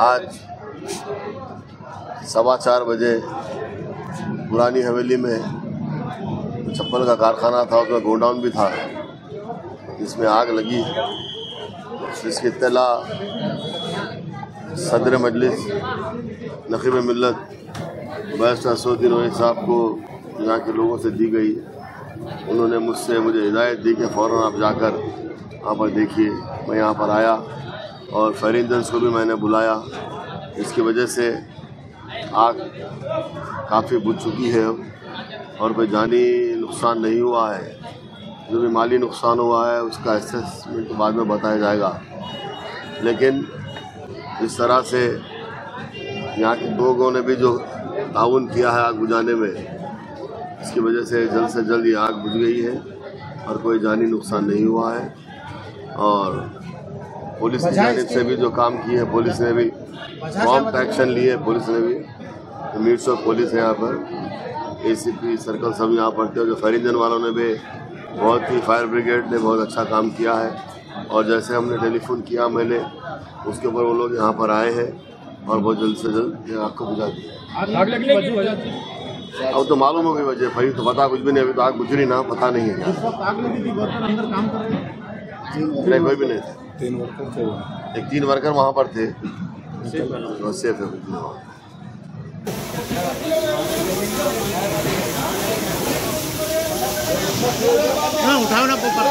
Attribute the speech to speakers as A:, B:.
A: आज सवा चार बजे पुरानी हवेली में चप्पल का कारखाना था, उसमें गोडाउन भी था। इसमें आग लगी। जिसकी इतला सदर मजलिस नकीब मिलत बैरिस्टर असुद्दीन ओवैसी साहब को यहाँ के लोगों से दी गई। उन्होंने मुझसे मुझे हिदायत दी कि फ़ौर आप जाकर वहाँ पर देखिए। मैं यहाँ पर आया। और इंजन्स को भी मैंने बुलाया। इसकी वजह से आग काफ़ी बुझ चुकी है और कोई जानी नुकसान नहीं हुआ है। जो भी माली नुकसान हुआ है, उसका असेसमेंट बाद में बताया जाएगा। लेकिन इस तरह से यहाँ के लोगों ने भी जो ताउन किया है आग बुझाने में, इसकी वजह से जल्द से जल्द ये आग बुझ गई है और कोई जानी नुकसान नहीं हुआ है। और पुलिस की जानब से भी जो काम किए हैं पुलिस ने भी प्रॉम्प्ट एक्शन लिए पुलिस ने भी। मीट्स ऑफ़ पुलिस है यहाँ पर। एसीपी सर्कल सब यहाँ पर थे जो फायर इंजन वालों ने भी बहुत ही फायर ब्रिगेड ने बहुत अच्छा काम किया है। और जैसे हमने टेलीफोन किया मैंने उसके ऊपर वो लोग यहाँ पर आए हैं और बहुत जल्द से जल्द आग को बुझा दिया।
B: आग लगने की वजह थी
A: अब तो मालूम होगी वजह भाई तो पता कुछ भी नहीं अभी तो आग बुझ रही ना पता नहीं है।
B: थे
A: नहीं कोई भी नहीं
C: तीन वर्कर थे
A: एक तीन वर्कर वहाँ पर थे। सेफ़ है कुछ
B: हाँ उठाओ ना पोकर